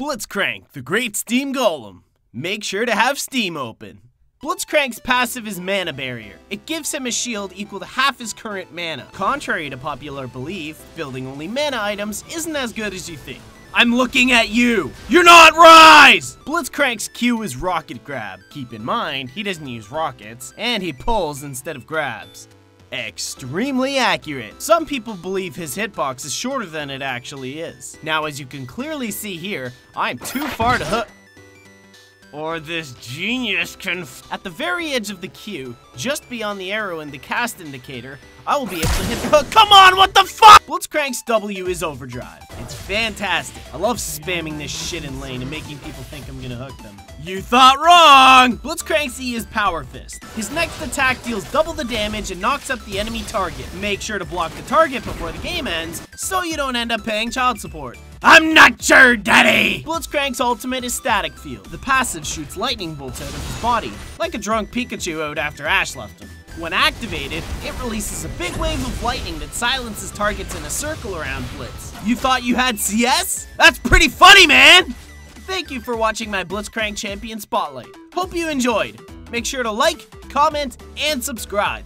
Blitzcrank, the great steam golem. Make sure to have steam open. Blitzcrank's passive is Mana Barrier. It gives him a shield equal to half his current mana. Contrary to popular belief, building only mana items isn't as good as you think. I'm looking at you! You're not Ryze! Blitzcrank's Q is Rocket Grab. Keep in mind, he doesn't use rockets, and he pulls instead of grabs. Extremely accurate. Some people believe his hitbox is shorter than it actually is. Now, as you can clearly see here, I'm too far to hook. Or this genius can. At the very edge of the Q, just beyond the arrow in the cast indicator, I will be able to hit the hook. Come on, what the fuck? Blitzcrank's W is overdrive. Fantastic. I love spamming this shit in lane and making people think I'm gonna hook them. You thought wrong! Blitzcrank's E is Power Fist. His next attack deals double the damage and knocks up the enemy target. Make sure to block the target before the game ends, so you don't end up paying child support. I'm not your daddy! Blitzcrank's ultimate is Static Field. The passive shoots lightning bolts out of his body, like a drunk Pikachu out after Ash left him. When activated, it releases a big wave of lightning that silences targets in a circle around Blitz. You thought you had CS? That's pretty funny, man! Thank you for watching my Blitzcrank Champion Spotlight. Hope you enjoyed. Make sure to like, comment, and subscribe.